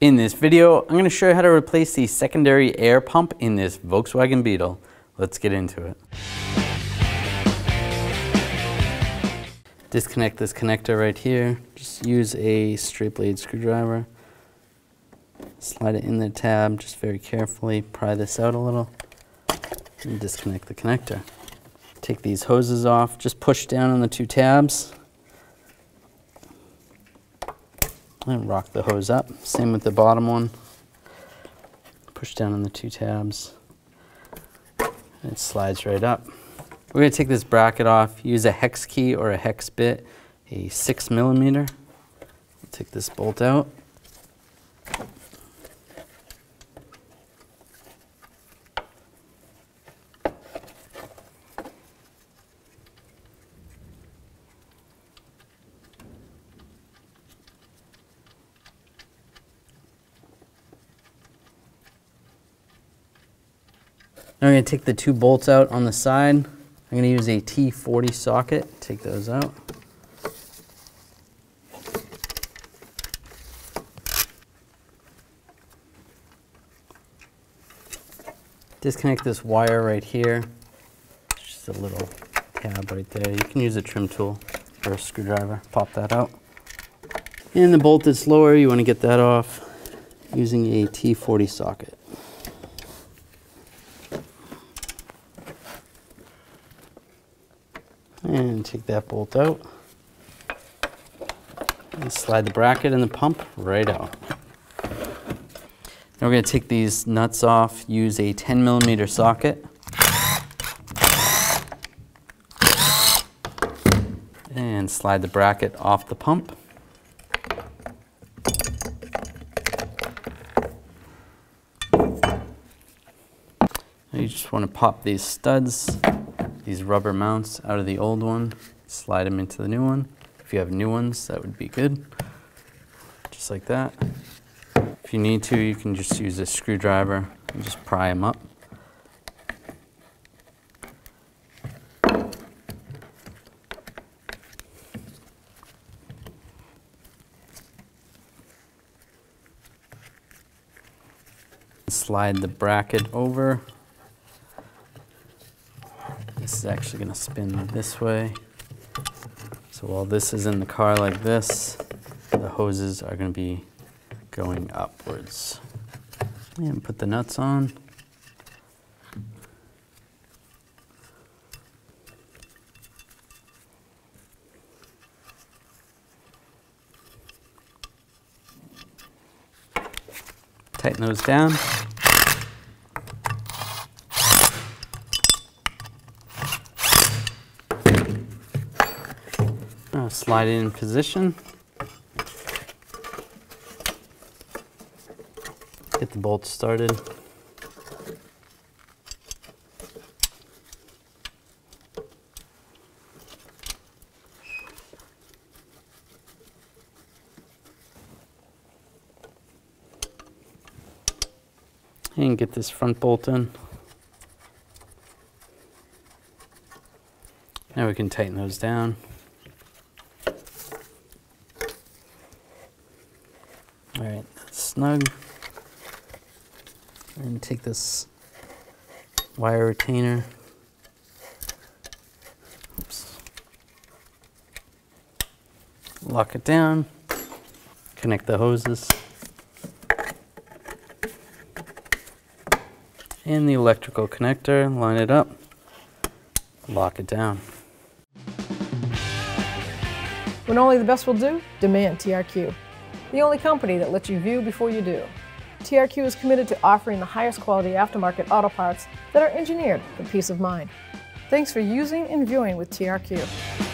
In this video, I'm going to show you how to replace the secondary air pump in this Volkswagen Beetle. Let's get into it. Disconnect this connector right here. Just use a straight blade screwdriver. Slide it in the tab just very carefully. Pry this out a little and disconnect the connector. Take these hoses off. Just push down on the two tabs and rock the hose up. Same with the bottom one. Push down on the two tabs. And It slides right up. We're going to take this bracket off, use a hex key or a hex bit, a 6 millimeter. Take this bolt out. Now I'm going to take the two bolts out on the side. I'm going to use a T40 socket, take those out. Disconnect this wire right here. Just a little tab right there. You can use a trim tool or a screwdriver. Pop that out. And the bolt is lower, you want to get that off using a T40 socket. And take that bolt out. And slide the bracket and the pump right out. Now we're going to take these nuts off, use a 10 millimeter socket. And slide the bracket off the pump. Now you just want to pop these studs these rubber mounts out of the old one, slide them into the new one. If you have new ones, that would be good. Just like that. If you need to, you can just use a screwdriver and just pry them up. Slide the bracket over is actually going to spin this way. So while this is in the car like this, the hoses are going to be going upwards. And put the nuts on. Tighten those down. Slide it in position. Get the bolts started. And get this front bolt in. Now we can tighten those down. All right, snug. And take this wire retainer. Oops. Lock it down. Connect the hoses. And the electrical connector, line it up, lock it down. When only the best will do, demand TRQ the only company that lets you view before you do. TRQ is committed to offering the highest quality aftermarket auto parts that are engineered for peace of mind. Thanks for using and viewing with TRQ.